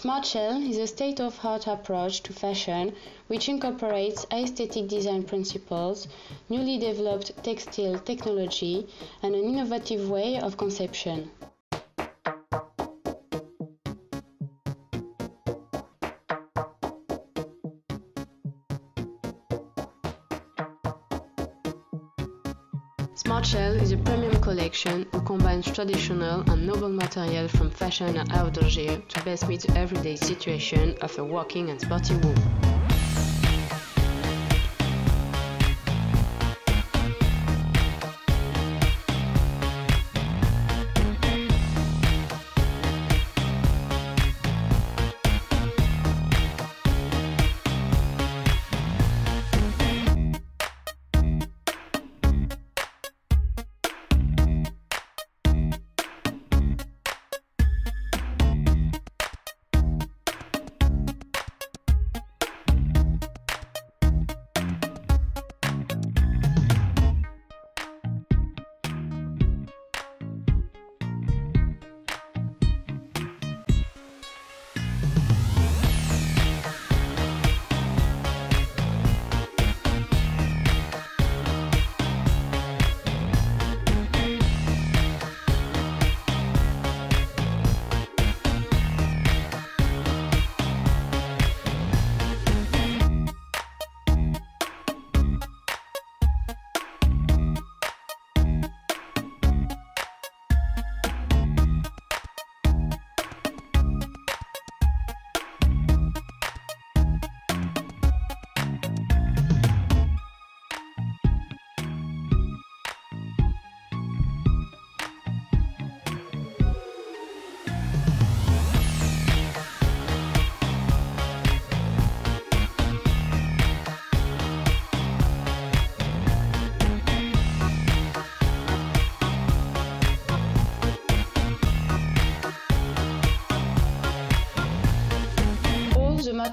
Smart Shell is a state of art approach to fashion which incorporates aesthetic design principles, newly developed textile technology, and an innovative way of conception. Smart Shell is a premium collection who combines traditional and noble material from fashion and outdoor gear to best meet the everyday situation of a working and sporty woman.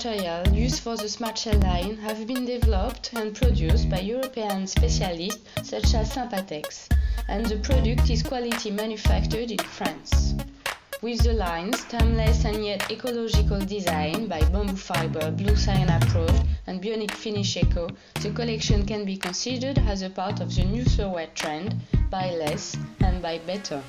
The materials used for the Smart Shell line have been developed and produced by European specialists such as Sympatex, and the product is quality manufactured in France. With the line's timeless and yet ecological design by Bamboo Fiber, Blue Sign approved, and Bionic Finish Eco, the collection can be considered as a part of the new silhouette trend, buy less and buy better.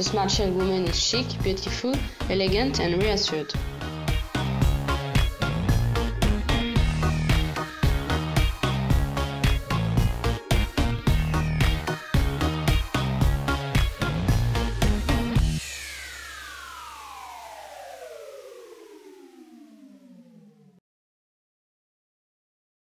Smart shell woman is chic, beautiful, elegant and reassured.